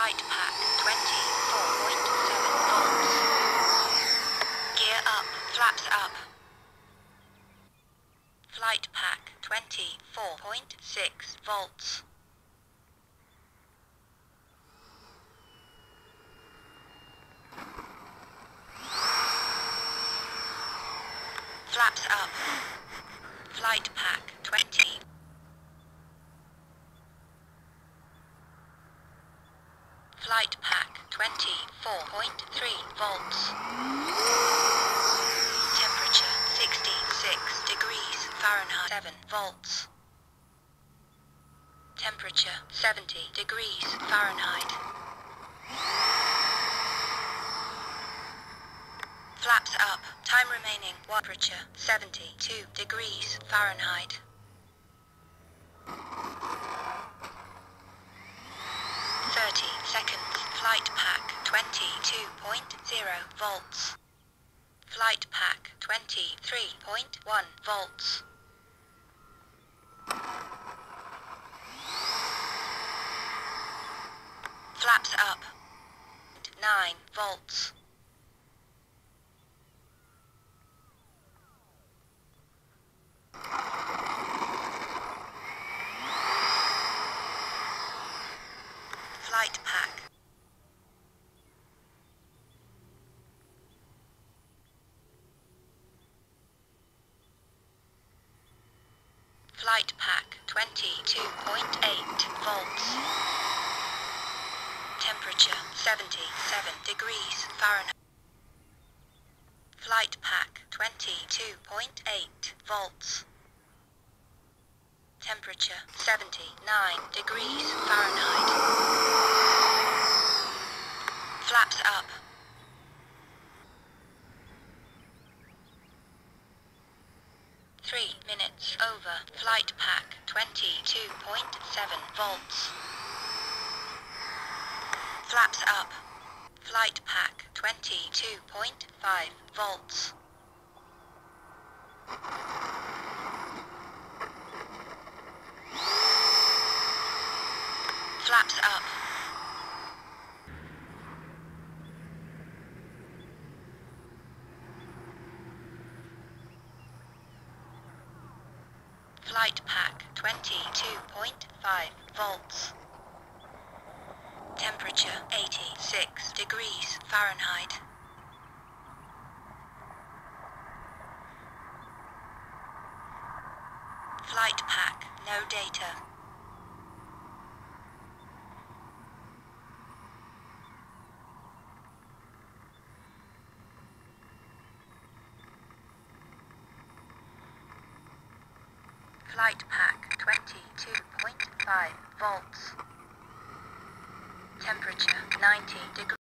Flight pack 24.7 volts. Gear up, flaps up. Flight pack 24.6 volts. Flaps up. Flight pack 20. Flight pack 24.3 volts. Temperature 66 degrees Fahrenheit 7 volts. Temperature 70 degrees Fahrenheit. Flaps up. Time remaining. Temperature 72 degrees Fahrenheit. Flight pack 22.0 volts. Flight pack 23.1 volts. Flaps up. 9 volts. Flight pack. Flight pack 22.8 volts. Temperature 77 degrees Fahrenheit. Flight pack 22.8 volts. Temperature 79 degrees Fahrenheit. Flaps up. Three minutes over. Flight pack 22.7 volts. Flaps up. Flight pack 22.5 volts. Flaps up. Flight pack 22.5 volts. Temperature 86 degrees Fahrenheit. Flight pack, no data. Flight pack 22.5 volts. Temperature 90 degrees.